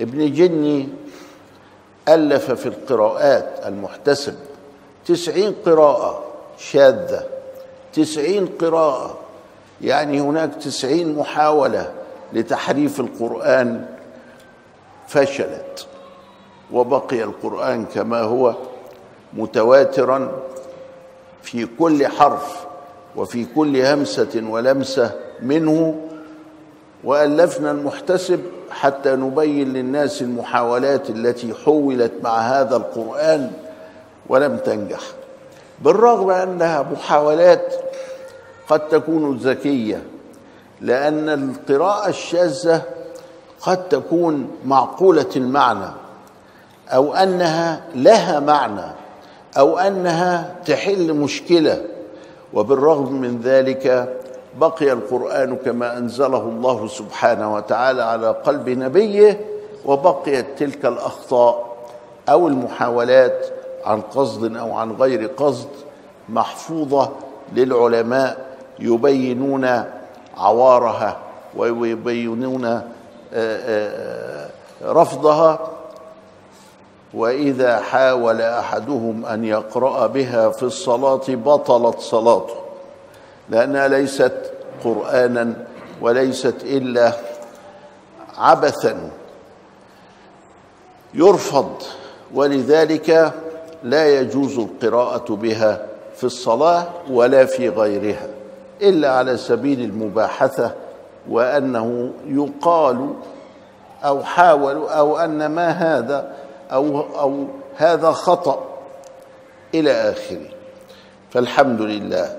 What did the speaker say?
ابن جني ألف في القراءات المحتسب تسعين قراءة شاذة تسعين قراءة يعني هناك تسعين محاولة لتحريف القرآن فشلت وبقي القرآن كما هو متواترا في كل حرف وفي كل همسة ولمسة منه وألفنا المحتسب حتى نبين للناس المحاولات التي حولت مع هذا القرآن ولم تنجح. بالرغم أنها محاولات قد تكون ذكية لأن القراءة الشاذة قد تكون معقولة المعنى أو أنها لها معنى أو أنها تحل مشكلة. وبالرغم من ذلك بقي القرآن كما أنزله الله سبحانه وتعالى على قلب نبيه وبقيت تلك الأخطاء أو المحاولات عن قصد أو عن غير قصد محفوظة للعلماء يبينون عوارها ويبينون رفضها. وإذا حاول أحدهم أن يقرأ بها في الصلاة بطلت صلاته لأنها ليست قرآنا وليست إلا عبثا. يرفض ولذلك لا يجوز القراءة بها في الصلاة ولا في غيرها إلا على سبيل المباحثة وأنه يقال أو حاولوا أو أن ما هذا أو أو هذا خطأ إلى آخره. فالحمد لله.